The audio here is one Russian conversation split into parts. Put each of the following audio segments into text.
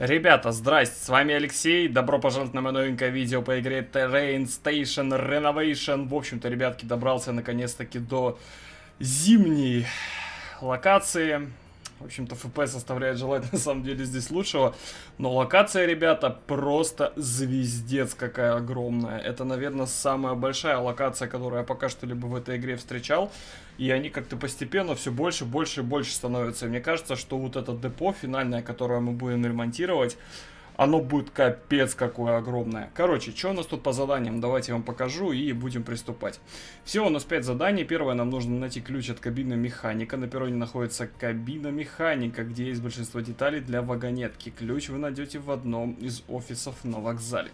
Ребята, здрасте, с вами Алексей, добро пожаловать на мое новенькое видео по игре Terrain Station Renovation. В общем-то, ребятки, добрался наконец-таки до зимней локации. В общем-то, ФП составляет желать на самом деле здесь лучшего. Но локация, ребята, просто звездец какая огромная. Это, наверное, самая большая локация, которую я пока что либо в этой игре встречал. И они как-то постепенно все больше, больше и больше становятся. И мне кажется, что вот это депо финальное, которое мы будем ремонтировать, оно будет капец какое огромное. Короче, что у нас тут по заданиям? Давайте я вам покажу и будем приступать. Всего у нас 5 заданий. Первое, нам нужно найти ключ от кабины механика. На перроне находится кабина механика, где есть большинство деталей для вагонетки. Ключ вы найдете в одном из офисов на вокзале.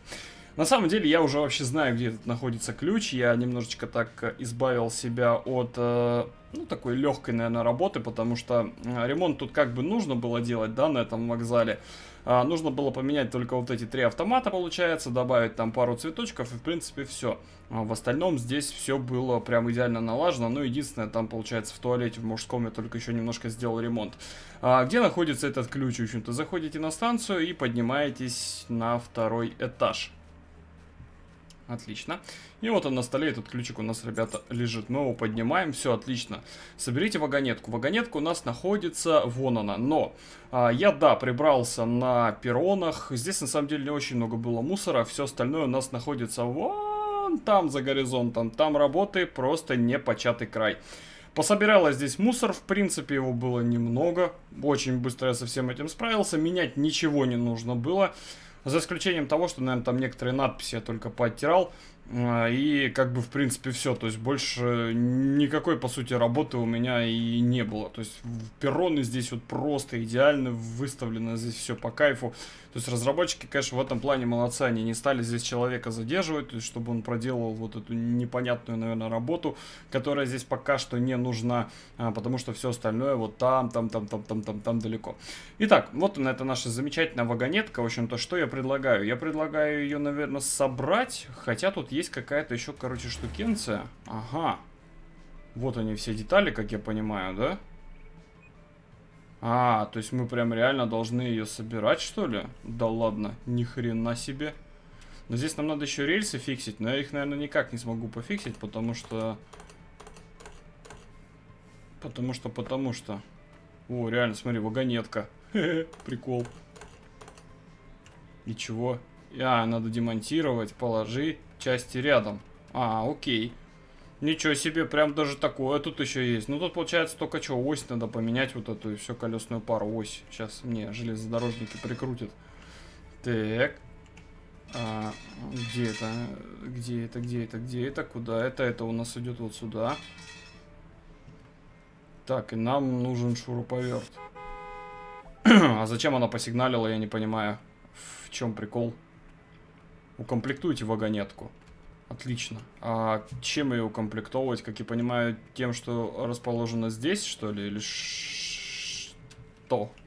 На самом деле, я уже вообще знаю, где тут находится ключ. Я немножечко так избавил себя от, э, ну, такой легкой, наверное, работы, потому что э, ремонт тут как бы нужно было делать, да, на этом вокзале. А, нужно было поменять только вот эти три автомата, получается, добавить там пару цветочков, и в принципе все. А в остальном здесь все было прям идеально налажено. Ну, единственное, там, получается, в туалете в мужском я только еще немножко сделал ремонт. А, где находится этот ключ, в общем-то? Заходите на станцию и поднимаетесь на второй этаж. Отлично. И вот он на столе, этот ключик у нас, ребята, лежит. Мы его поднимаем, все отлично. Соберите вагонетку. Вагонетка у нас находится, вон она. Но а, я, да, прибрался на перронах. Здесь, на самом деле, не очень много было мусора. Все остальное у нас находится вон там, за горизонтом. Там работы просто непочатый край. Пособирала здесь мусор, в принципе, его было немного. Очень быстро я со всем этим справился. Менять ничего не нужно было. За исключением того, что, наверное, там некоторые надписи я только пооттирал. А, и как бы в принципе все, то есть больше никакой по сути работы у меня и не было. То есть перроны здесь вот просто идеально выставлены, здесь все по кайфу. То есть разработчики, конечно, в этом плане молодцы, они не стали здесь человека задерживать, то есть чтобы он проделал вот эту непонятную, наверное, работу, которая здесь пока что не нужна, а, потому что все остальное вот там, там, там, там, там, там, там далеко. Итак, вот она, это наша замечательная вагонетка, в общем-то, что я предлагаю? Я предлагаю ее, наверное, собрать, хотя тут есть какая-то еще, короче, штукенция. Ага. Вот они все детали, как я понимаю, да? А, то есть мы прям реально должны ее собирать, что ли? Да ладно, ни хрена себе. Но здесь нам надо еще рельсы фиксить, но я их, наверное, никак не смогу пофиксить, потому что... Потому что, потому что... О, реально, смотри, вагонетка. Прикол. И чего? А, надо демонтировать, положи части рядом. А, окей. Ничего себе, прям даже такое тут еще есть. Ну, тут получается только что, ось надо поменять вот эту и все, колесную пару, ось. Сейчас мне железнодорожники прикрутят. Так. А, где это? Где это, где это, где это, куда это? Это у нас идет вот сюда. Так, и нам нужен шуруповерт. а зачем она посигналила, я не понимаю. В чем прикол? Укомплектуйте вагонетку. Отлично. А чем ее укомплектовывать, как я понимаю, тем, что расположено здесь, что ли, или что?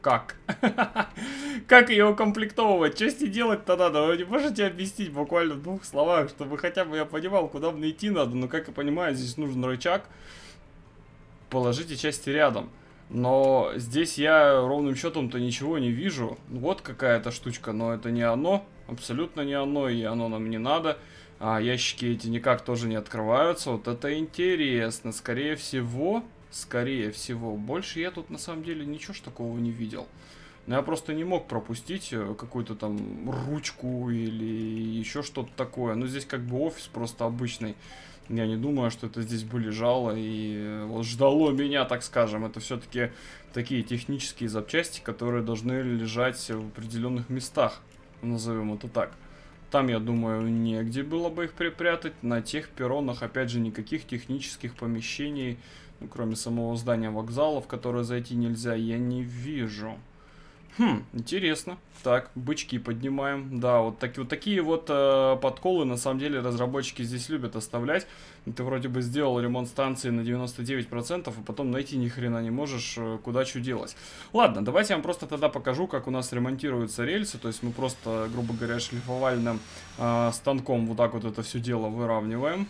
Как? как ее укомплектовывать? Что с ней делать-то надо? Вы не можете объяснить буквально в двух словах, чтобы хотя бы я понимал, куда мне идти надо. Но, как я понимаю, здесь нужен рычаг. Положите части рядом. Но здесь я ровным счетом-то ничего не вижу. Вот какая-то штучка, но это не оно. Абсолютно не оно, и оно нам не надо. А ящики эти никак тоже не открываются. Вот это интересно. Скорее всего, скорее всего. Больше я тут на самом деле ничего ж такого не видел. Но я просто не мог пропустить э, какую-то там ручку или еще что-то такое. Но здесь как бы офис просто обычный. Я не думаю, что это здесь бы лежало и э, вот ждало меня, так скажем. Это все-таки такие технические запчасти, которые должны лежать в определенных местах. Назовем это так. Там, я думаю, негде было бы их припрятать. На тех перронах, опять же, никаких технических помещений, ну, кроме самого здания вокзала, в которое зайти нельзя, я не вижу. Хм, интересно. Так, бычки поднимаем. Да, вот, так, вот такие вот э, подколы, на самом деле, разработчики здесь любят оставлять. Ты вроде бы сделал ремонт станции на 99%, а потом найти ни хрена не можешь, э, куда что делать. Ладно, давайте я вам просто тогда покажу, как у нас ремонтируются рельсы. То есть мы просто, грубо говоря, шлифовальным э, станком вот так вот это все дело выравниваем.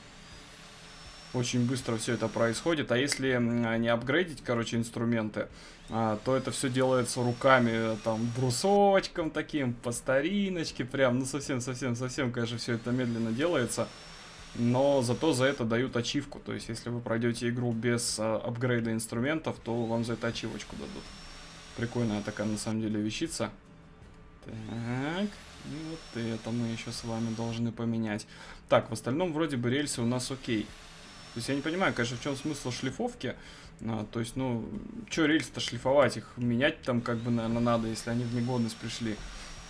Очень быстро все это происходит. А если не апгрейдить, короче, инструменты, а, то это все делается руками, там, брусочком таким, по стариночке, прям, ну, совсем-совсем-совсем, конечно, все это медленно делается. Но зато за это дают ачивку. То есть, если вы пройдете игру без а, апгрейда инструментов, то вам за это ачивочку дадут. Прикольная такая, на самом деле, вещица. Так, и вот это мы еще с вами должны поменять. Так, в остальном вроде бы рельсы у нас окей. То есть я не понимаю, конечно, в чем смысл шлифовки. А, то есть, ну, что рельсы-то шлифовать? Их менять там как бы, наверное, надо, если они в негодность пришли.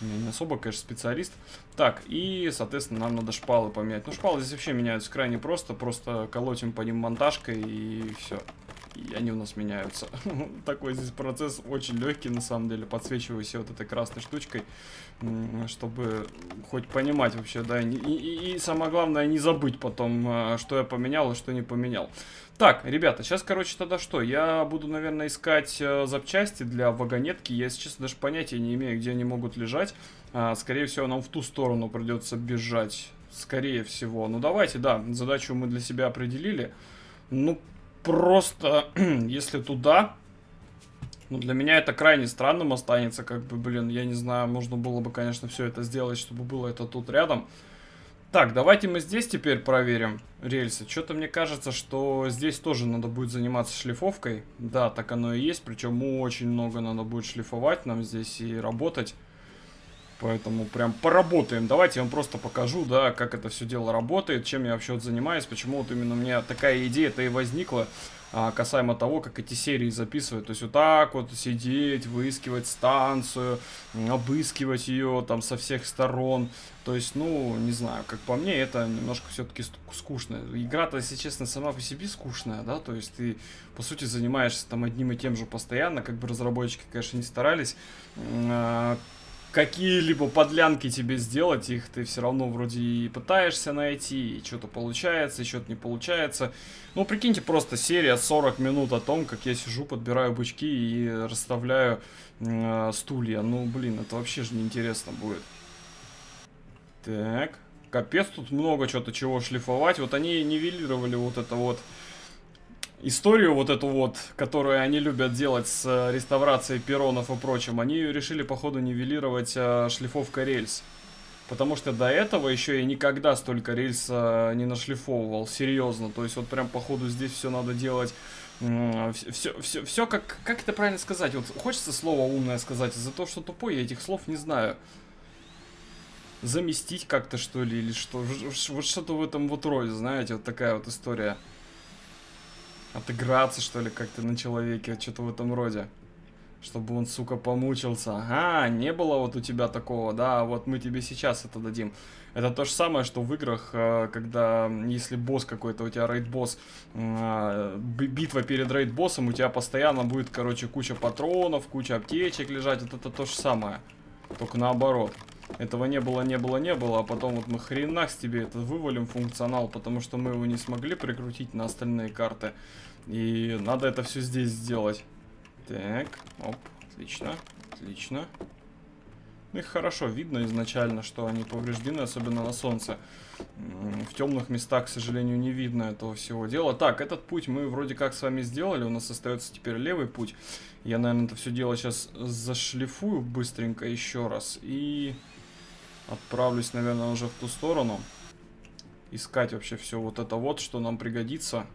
Я не особо, конечно, специалист. Так, и, соответственно, нам надо шпалы поменять. Ну, шпалы здесь вообще меняются крайне просто. Просто колотим по ним монтажкой и все и они у нас меняются. Такой здесь процесс очень легкий, на самом деле. Подсвечиваю все вот этой красной штучкой, чтобы хоть понимать вообще, да, и, и, и самое главное, не забыть потом, а, что я поменял и что не поменял. Так, ребята, сейчас, короче, тогда что? Я буду, наверное, искать э, запчасти для вагонетки. Я, если честно, даже понятия не имею, где они могут лежать. А, скорее всего, нам в ту сторону придется бежать. Скорее всего. Ну, давайте, да, задачу мы для себя определили. Ну, просто, если туда, ну, для меня это крайне странным останется, как бы, блин, я не знаю, можно было бы, конечно, все это сделать, чтобы было это тут рядом. Так, давайте мы здесь теперь проверим рельсы. Что-то мне кажется, что здесь тоже надо будет заниматься шлифовкой. Да, так оно и есть, причем очень много надо будет шлифовать нам здесь и работать. Поэтому прям поработаем. Давайте я вам просто покажу, да, как это все дело работает, чем я вообще вот занимаюсь, почему вот именно у меня такая идея-то и возникла а, касаемо того, как эти серии записывать. То есть вот так вот сидеть, выискивать станцию, обыскивать ее там со всех сторон. То есть, ну, не знаю, как по мне, это немножко все-таки скучно. Игра-то, если честно, сама по себе скучная, да, то есть ты, по сути, занимаешься там одним и тем же постоянно, как бы разработчики, конечно, не старались а, какие-либо подлянки тебе сделать, их ты все равно вроде и пытаешься найти, и что-то получается, и что-то не получается. Ну, прикиньте, просто серия 40 минут о том, как я сижу, подбираю бычки и расставляю э, стулья. Ну, блин, это вообще же неинтересно будет. Так, капец, тут много чего-то чего шлифовать. Вот они нивелировали вот это вот историю вот эту вот, которую они любят делать с э, реставрацией перронов и прочим, они решили, походу, нивелировать а, шлифовкой рельс. Потому что до этого еще я никогда столько рельса не нашлифовывал, серьезно. То есть вот прям, походу, здесь все надо делать... Все, все, все как, как это правильно сказать? Вот хочется слово умное сказать, из-за того, что тупой, я этих слов не знаю. Заместить как-то, что ли, или что? Вот что-то в этом вот роде, знаете, вот такая вот история отыграться, что ли, как-то на человеке, что-то в этом роде. Чтобы он, сука, помучился. Ага, не было вот у тебя такого, да, вот мы тебе сейчас это дадим. Это то же самое, что в играх, э, когда, если босс какой-то, у тебя рейд-босс, э, битва перед рейд-боссом, у тебя постоянно будет, короче, куча патронов, куча аптечек лежать, вот это то же самое. Только наоборот. Этого не было, не было, не было, а потом вот мы хренах с тебе это вывалим функционал, потому что мы его не смогли прикрутить на остальные карты. И надо это все здесь сделать. Так, оп, отлично, отлично. Их хорошо видно изначально, что они повреждены, особенно на солнце. В темных местах, к сожалению, не видно этого всего дела. Так, этот путь мы вроде как с вами сделали. У нас остается теперь левый путь. Я, наверное, это все дело сейчас зашлифую быстренько еще раз. И отправлюсь, наверное, уже в ту сторону. Искать вообще все вот это вот, что нам пригодится.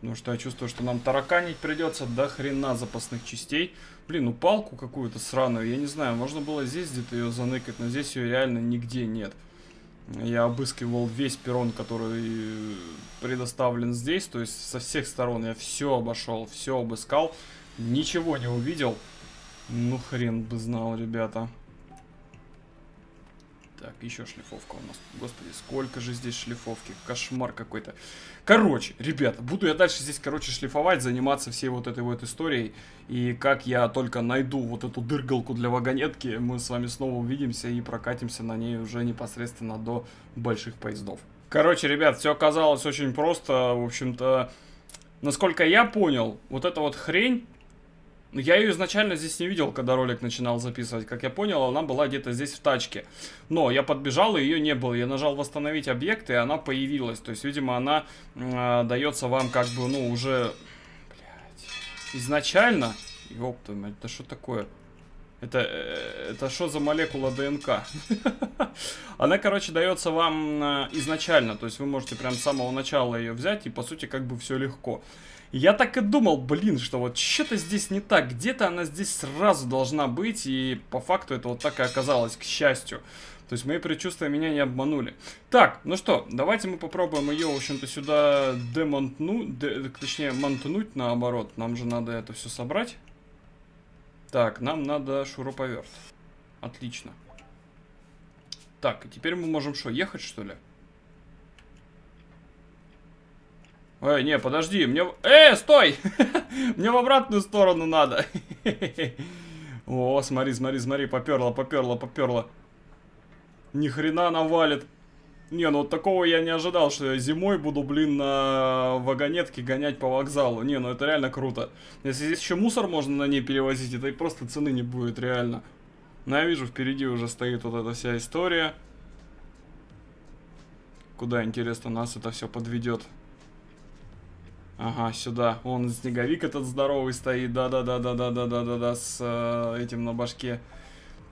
Потому что я чувствую, что нам тараканить придется до хрена запасных частей. Блин, ну палку какую-то сраную, я не знаю, можно было здесь где-то ее заныкать, но здесь ее реально нигде нет. Я обыскивал весь перрон, который предоставлен здесь, то есть со всех сторон я все обошел, все обыскал, ничего не увидел. Ну хрен бы знал, ребята. Так, еще шлифовка у нас. Господи, сколько же здесь шлифовки. Кошмар какой-то. Короче, ребята, буду я дальше здесь, короче, шлифовать, заниматься всей вот этой вот историей. И как я только найду вот эту дыргалку для вагонетки, мы с вами снова увидимся и прокатимся на ней уже непосредственно до больших поездов. Короче, ребят, все оказалось очень просто. В общем-то, насколько я понял, вот эта вот хрень я ее изначально здесь не видел, когда ролик начинал записывать. Как я понял, она была где-то здесь в тачке. Но я подбежал, и ее не было. Я нажал восстановить объект, и она появилась. То есть, видимо, она э, дается вам как бы, ну, уже... Блядь. Изначально... Ёпта, это что такое? Это, э, это что за молекула ДНК? Она, короче, дается вам э, изначально. То есть вы можете прям с самого начала ее взять, и, по сути, как бы все легко. Я так и думал, блин, что вот что-то здесь не так. Где-то она здесь сразу должна быть, и по факту это вот так и оказалось, к счастью. То есть мои предчувствия меня не обманули. Так, ну что, давайте мы попробуем ее, в общем-то, сюда демонтнуть, де, точнее, монтнуть наоборот. Нам же надо это все собрать. Так, нам надо шуруповерт. Отлично. Так, и теперь мы можем что, ехать что ли? Эй, не, подожди, мне... Эй, стой! мне в обратную сторону надо. О, смотри, смотри, смотри, поперла, поперла, поперла. Ни хрена навалит. Не, ну вот такого я не ожидал, что я зимой буду, блин, на вагонетке гонять по вокзалу. Не, ну это реально круто. Если здесь еще мусор можно на ней перевозить, это и просто цены не будет, реально. Но я вижу, впереди уже стоит вот эта вся история. Куда, интересно, нас это все подведет? Ага, сюда. Вон снеговик этот здоровый стоит. Да-да-да-да-да-да-да-да-да. С э, этим на башке.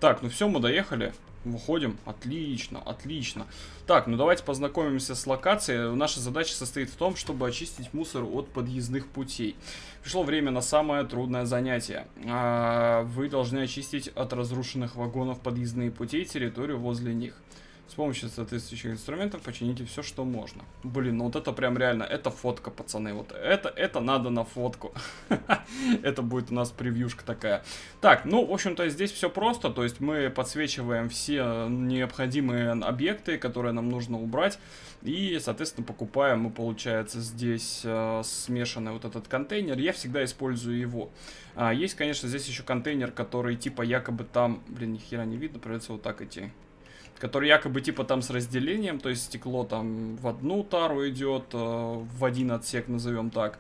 Так, ну все, мы доехали. Выходим. Отлично, отлично. Так, ну давайте познакомимся с локацией. Наша задача состоит в том, чтобы очистить мусор от подъездных путей. Пришло время на самое трудное занятие. А, вы должны очистить от разрушенных вагонов подъездные пути и территорию возле них. С помощью соответствующих инструментов почините все, что можно. Блин, ну вот это прям реально, это фотка, пацаны. Вот это, это надо на фотку. это будет у нас превьюшка такая. Так, ну, в общем-то, здесь все просто. То есть мы подсвечиваем все необходимые объекты, которые нам нужно убрать. И, соответственно, покупаем мы, получается, здесь э, смешанный вот этот контейнер. Я всегда использую его. А, есть, конечно, здесь еще контейнер, который типа якобы там... Блин, ни хера не видно, придется вот так идти который якобы типа там с разделением, то есть стекло там в одну тару идет, э, в один отсек назовем так,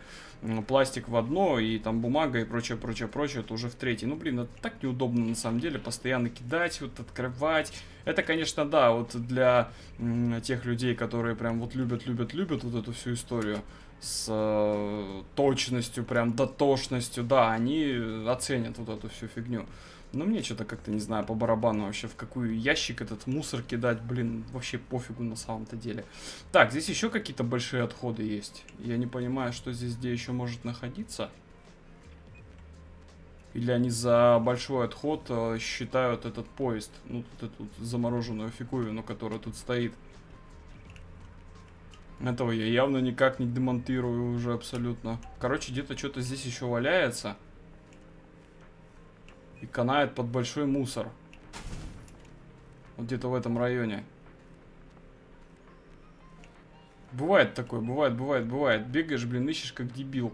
пластик в одно, и там бумага и прочее, прочее, прочее, это уже в третий. Ну, блин, это так неудобно на самом деле, постоянно кидать, вот открывать. Это, конечно, да, вот для тех людей, которые прям вот любят, любят, любят вот эту всю историю с э, точностью, прям дотошностью, да, они оценят вот эту всю фигню. Но мне что-то как-то, не знаю, по барабану вообще, в какой ящик этот мусор кидать, блин, вообще пофигу на самом-то деле. Так, здесь еще какие-то большие отходы есть. Я не понимаю, что здесь где еще может находиться. Или они за большой отход э, считают этот поезд, ну, вот эту замороженную фиговину, которая тут стоит. Этого я явно никак не демонтирую уже абсолютно. Короче, где-то что-то здесь еще валяется и канает под большой мусор. Вот где-то в этом районе. Бывает такое, бывает, бывает, бывает. Бегаешь, блин, ищешь как дебил.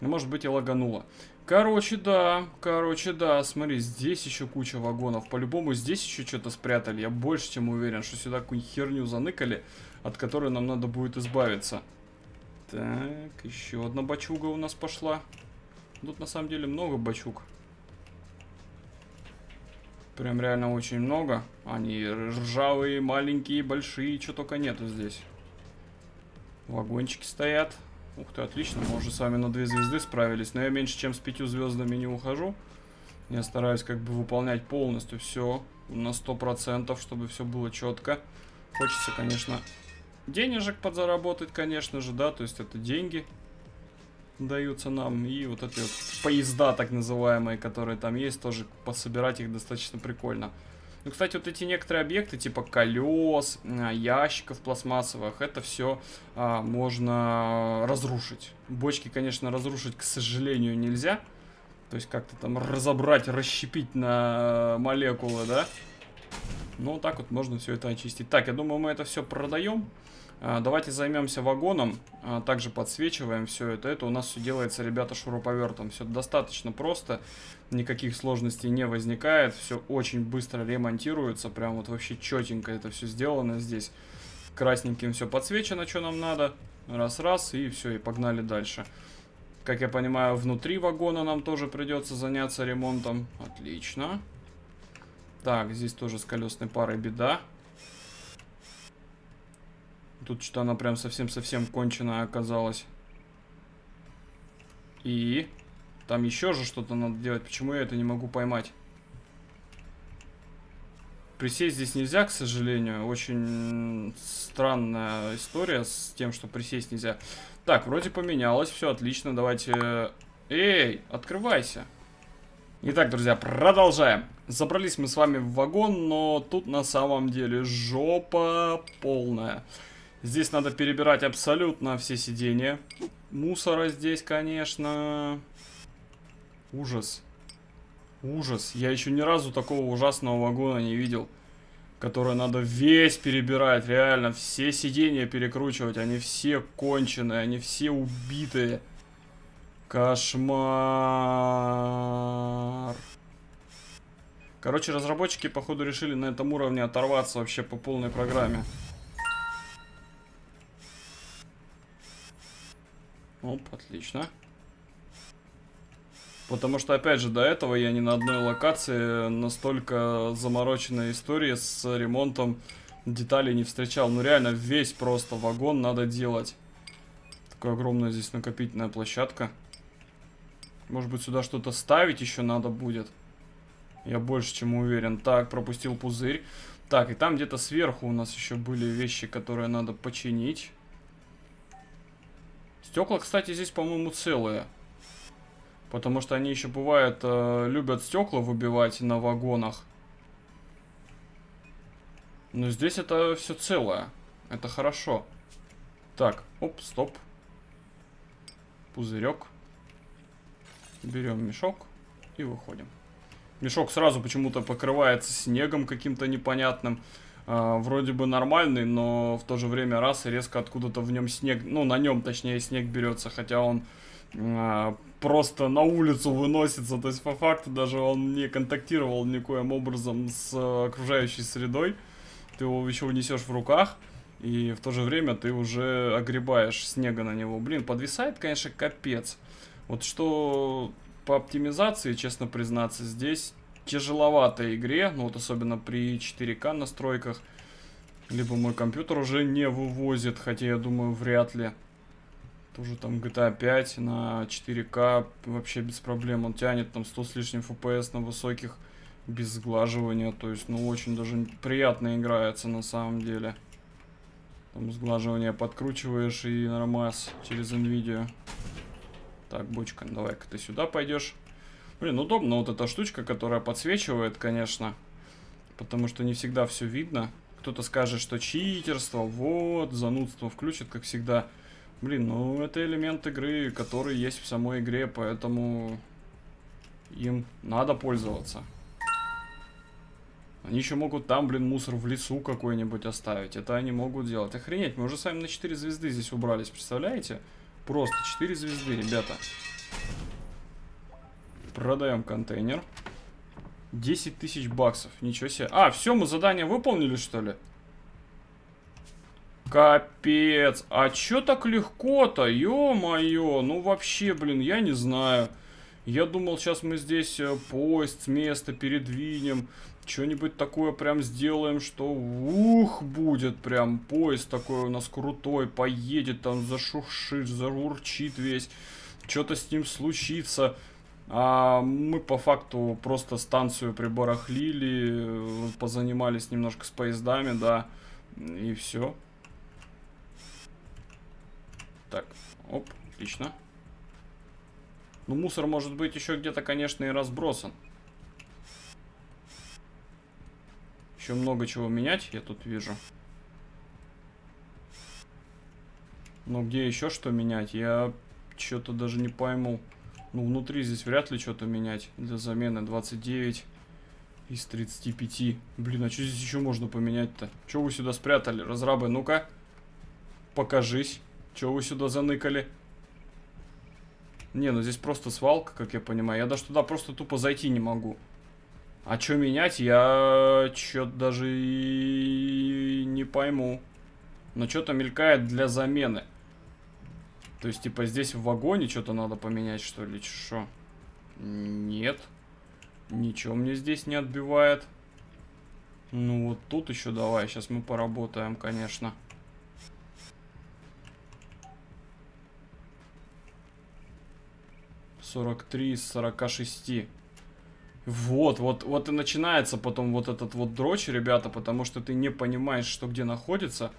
Ну, может быть, и лагануло. Короче, да, короче, да, смотри, здесь еще куча вагонов. По-любому здесь еще что-то спрятали. Я больше чем уверен, что сюда какую-нибудь херню заныкали, от которой нам надо будет избавиться. Так, еще одна бачуга у нас пошла. Тут на самом деле много бачуг. Прям реально очень много. Они ржавые, маленькие, большие, что только нету здесь. Вагончики стоят. Ух ты, отлично, мы уже с вами на две звезды справились. Но я меньше, чем с пятью звездами не ухожу. Я стараюсь как бы выполнять полностью все на сто процентов, чтобы все было четко. Хочется, конечно, денежек подзаработать, конечно же, да, то есть это деньги даются нам. И вот эти вот поезда, так называемые, которые там есть, тоже пособирать их достаточно прикольно. Ну, кстати, вот эти некоторые объекты, типа колес, а, ящиков пластмассовых, это все а, можно разрушить. Бочки, конечно, разрушить, к сожалению, нельзя. То есть как-то там разобрать, расщепить на молекулы, да? Ну, так вот можно все это очистить. Так, я думаю, мы это все продаем. А, давайте займемся вагоном, а, также подсвечиваем все это. Это у нас все делается, ребята, шуруповертом. Все достаточно просто, никаких сложностей не возникает. Все очень быстро ремонтируется, прям вот вообще четенько это все сделано здесь. Красненьким все подсвечено, что нам надо. Раз-раз, и все, и погнали дальше. Как я понимаю, внутри вагона нам тоже придется заняться ремонтом. Отлично. Так, здесь тоже с колесной парой беда. Тут что-то она прям совсем-совсем конченая оказалась. И... Там еще же что-то надо делать. Почему я это не могу поймать? Присесть здесь нельзя, к сожалению. Очень странная история с тем, что присесть нельзя. Так, вроде поменялось. Все отлично. Давайте... Эй, открывайся. Итак, друзья, продолжаем. Забрались мы с вами в вагон, но тут на самом деле жопа полная. Здесь надо перебирать абсолютно все сиденья. Мусора здесь, конечно. Ужас. Ужас. Я еще ни разу такого ужасного вагона не видел. Который надо весь перебирать. Реально, все сиденья перекручивать. Они все конченые, они все убитые. Кошмар. Короче, разработчики, походу, решили на этом уровне оторваться вообще по полной программе. Оп, отлично. Потому что, опять же, до этого я ни на одной локации настолько замороченной истории с ремонтом деталей не встречал. Ну, реально, весь просто вагон надо делать. Такая огромная здесь накопительная площадка. Может быть, сюда что-то ставить еще надо будет. Я больше чем уверен. Так, пропустил пузырь. Так, и там где-то сверху у нас еще были вещи, которые надо починить. Стекла, кстати, здесь, по-моему, целые. Потому что они еще бывают, э, любят стекла выбивать на вагонах. Но здесь это все целое. Это хорошо. Так, оп, стоп. Пузырек. Берем мешок и выходим. Мешок сразу почему-то покрывается снегом каким-то непонятным. Uh, вроде бы нормальный, но в то же время раз и резко откуда-то в нем снег, ну на нем точнее снег берется, хотя он uh, просто на улицу выносится, то есть по факту даже он не контактировал никоим образом с окружающей средой, ты его еще унесешь в руках, и в то же время ты уже огребаешь снега на него. Блин, подвисает, конечно, капец. Вот что по оптимизации, честно признаться, здесь тяжеловато игре, ну вот особенно при 4К настройках. Либо мой компьютер уже не вывозит, хотя я думаю, вряд ли. Тоже там GTA 5 на 4К вообще без проблем. Он тянет там 100 с лишним FPS на высоких без сглаживания. То есть, ну, очень даже приятно играется на самом деле. Там сглаживание подкручиваешь и нормас через NVIDIA. Так, бочка, давай-ка ты сюда пойдешь. Блин, удобно вот эта штучка, которая подсвечивает, конечно. Потому что не всегда все видно. Кто-то скажет, что читерство, вот, занудство включит, как всегда. Блин, ну это элемент игры, который есть в самой игре, поэтому им надо пользоваться. Они еще могут там, блин, мусор в лесу какой-нибудь оставить. Это они могут делать. Охренеть, мы уже сами на 4 звезды здесь убрались, представляете? Просто 4 звезды, ребята. Продаем контейнер. 10 тысяч баксов. Ничего себе. А, все, мы задание выполнили, что ли? Капец. А чё так легко-то? Ё-моё. Ну вообще, блин, я не знаю. Я думал, сейчас мы здесь э, поезд с места передвинем. Что-нибудь такое прям сделаем, что ух, будет прям поезд такой у нас крутой, поедет там, зашуршит, заурчит весь, что-то с ним случится. А мы по факту просто станцию прибарахлили, позанимались немножко с поездами, да, и все. Так, оп, отлично. Ну, мусор может быть еще где-то, конечно, и разбросан. Еще много чего менять, я тут вижу. Но где еще что менять, я что-то даже не пойму. Ну, внутри здесь вряд ли что-то менять для замены. 29 из 35. Блин, а что здесь еще можно поменять-то? Что вы сюда спрятали, разрабы? Ну-ка, покажись. Что вы сюда заныкали? Не, ну здесь просто свалка, как я понимаю. Я даже туда просто тупо зайти не могу. А что менять, я что-то даже и не пойму. Но что-то мелькает для замены. То есть, типа, здесь в вагоне что-то надо поменять, что ли? Что? Нет. Ничего мне здесь не отбивает. Ну, вот тут еще давай. Сейчас мы поработаем, конечно. Сорок три из сорока шести. Вот, вот, вот и начинается потом вот этот вот дрочь, ребята, потому что ты не понимаешь, что где находится.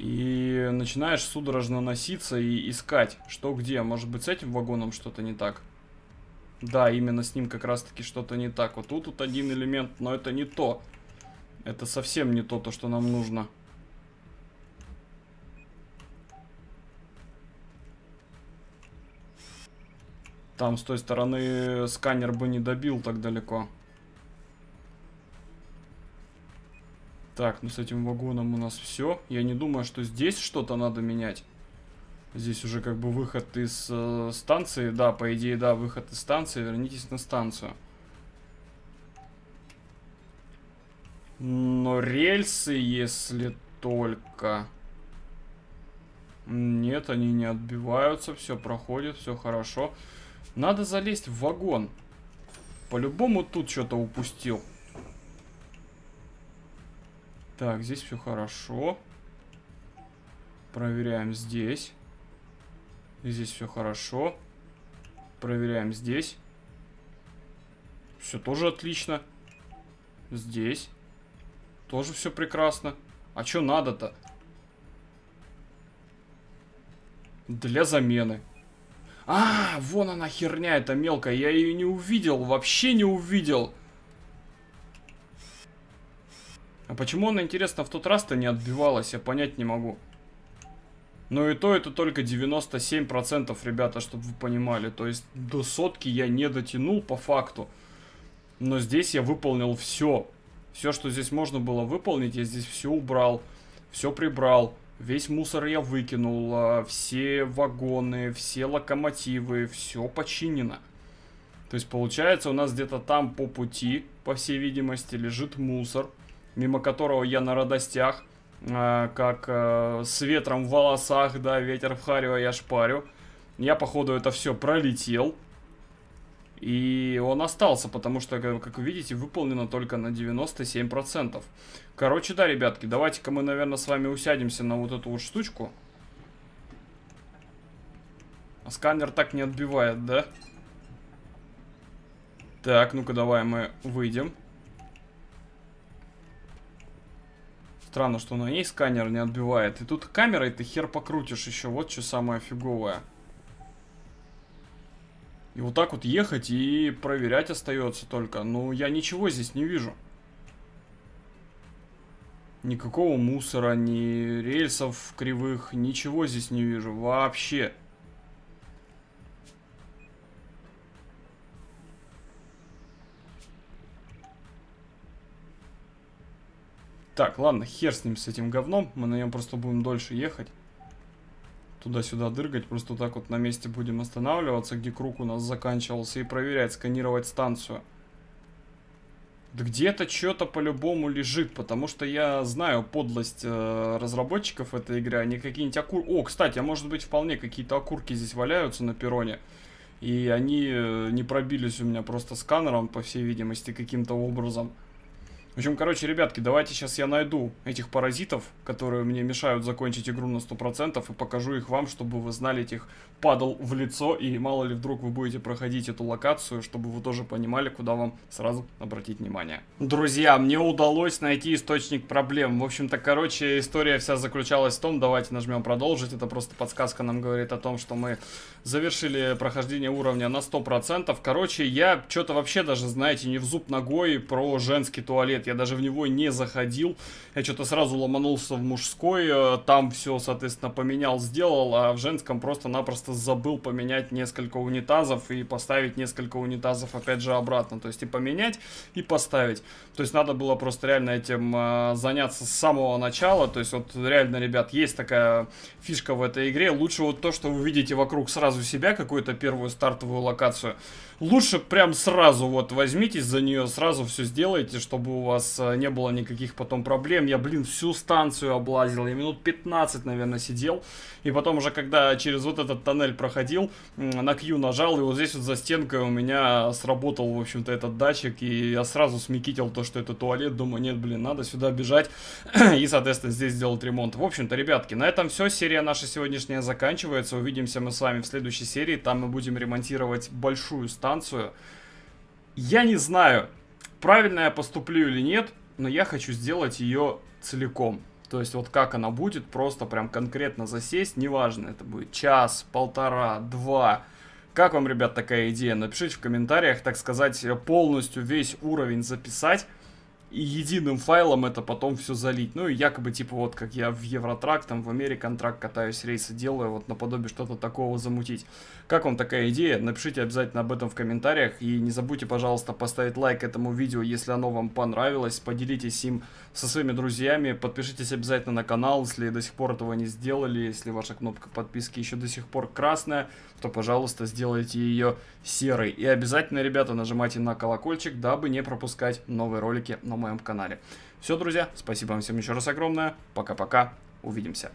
И начинаешь судорожно носиться и искать, что где. Может быть, с этим вагоном что-то не так. Да, именно с ним как раз-таки что-то не так. Вот тут, тут один элемент, но это не то. Это совсем не то, то, что нам нужно. Там с той стороны сканер бы не добил так далеко. Так, ну с этим вагоном у нас все. Я не думаю, что здесь что-то надо менять. Здесь уже как бы выход из э, станции. Да, по идее, да, выход из станции. Вернитесь на станцию. Но рельсы, если только... Нет, они не отбиваются. Все проходит, все хорошо. Надо залезть в вагон. По-любому тут что-то упустил. Так, здесь все хорошо. Проверяем здесь. Здесь все хорошо. Проверяем здесь. Все тоже отлично. Здесь. Тоже все прекрасно. А что надо-то? Для замены. А, вон она херня эта мелкая. Я ее не увидел, вообще не увидел. А почему она, интересно, в тот раз-то не отбивалась? Я понять не могу. Но и то это только 97%, ребята, чтобы вы понимали. То есть до сотки я не дотянул по факту. Но здесь я выполнил все. Все, что здесь можно было выполнить, я здесь все убрал. Все прибрал. Весь мусор я выкинул, а, все вагоны, все локомотивы, все починено. То есть получается у нас где-то там по пути, по всей видимости, лежит мусор, мимо которого я на радостях, а, как а, с ветром в волосах, да, ветер в харево я шпарю. Я, походу, это все пролетел. И он остался, потому что, как вы видите, выполнено только на 97%. Короче, да, ребятки, давайте-ка мы, наверное, с вами усядемся на вот эту вот штучку. А сканер так не отбивает, да? Так, ну-ка давай мы выйдем. Странно, что на ней сканер не отбивает. И тут камерой ты хер покрутишь еще. Вот что самое фиговое. И вот так вот ехать и проверять остается только. Ну, я ничего здесь не вижу. Никакого мусора, ни рельсов кривых, ничего здесь не вижу. Вообще. Так, ладно, хер с ним, с этим говном. Мы на нем просто будем дольше ехать туда-сюда дыргать, просто так вот на месте будем останавливаться, где круг у нас заканчивался, и проверять, сканировать станцию. Где-то что-то по-любому лежит, потому что я знаю подлость э, разработчиков этой игры, они какие-нибудь окур... О, кстати, а может быть вполне какие-то окурки здесь валяются на перроне, и они э, не пробились у меня просто сканером, по всей видимости, каким-то образом. В общем, короче, ребятки, давайте сейчас я найду этих паразитов, которые мне мешают закончить игру на 100%, и покажу их вам, чтобы вы знали этих падал в лицо, и мало ли вдруг вы будете проходить эту локацию, чтобы вы тоже понимали, куда вам сразу обратить внимание. Друзья, мне удалось найти источник проблем. В общем-то, короче, история вся заключалась в том, давайте нажмем продолжить, это просто подсказка нам говорит о том, что мы завершили прохождение уровня на 100%. Короче, я что-то вообще даже, знаете, не в зуб ногой про женский туалет, я даже в него не заходил, я что-то сразу ломанулся в мужской, э, там все, соответственно, поменял, сделал, а в женском просто-напросто просто забыл поменять несколько унитазов и поставить несколько унитазов опять же обратно. То есть и поменять, и поставить. То есть надо было просто реально этим э, заняться с самого начала. То есть вот реально, ребят, есть такая фишка в этой игре. Лучше вот то, что вы видите вокруг сразу себя, какую-то первую стартовую локацию. Лучше прям сразу вот возьмитесь за нее, сразу все сделайте, чтобы у вас э, не было никаких потом проблем. Я, блин, всю станцию облазил, я минут 15, наверное, сидел. И потом уже, когда через вот этот тоннель проходил, на Q нажал, и вот здесь вот за стенкой у меня сработал, в общем-то, этот датчик, и я сразу смекитил то, что это туалет, думаю, нет, блин, надо сюда бежать, и, соответственно, здесь сделать ремонт. В общем-то, ребятки, на этом все, серия наша сегодняшняя заканчивается, увидимся мы с вами в следующей серии, там мы будем ремонтировать большую станцию. Я не знаю, правильно я поступлю или нет, но я хочу сделать ее целиком. То есть вот как она будет, просто прям конкретно засесть, неважно, это будет час, полтора, два. Как вам, ребят, такая идея? Напишите в комментариях, так сказать, полностью весь уровень записать и единым файлом это потом все залить. Ну и якобы, типа, вот как я в Евротрак, там в Американ Трак катаюсь, рейсы делаю, вот наподобие что-то такого замутить. Как вам такая идея? Напишите обязательно об этом в комментариях. И не забудьте, пожалуйста, поставить лайк этому видео, если оно вам понравилось. Поделитесь им со своими друзьями. Подпишитесь обязательно на канал, если до сих пор этого не сделали. Если ваша кнопка подписки еще до сих пор красная, то, пожалуйста, сделайте ее серой. И обязательно, ребята, нажимайте на колокольчик, дабы не пропускать новые ролики на моем канале. Все, друзья, спасибо вам всем еще раз огромное. Пока-пока. Увидимся.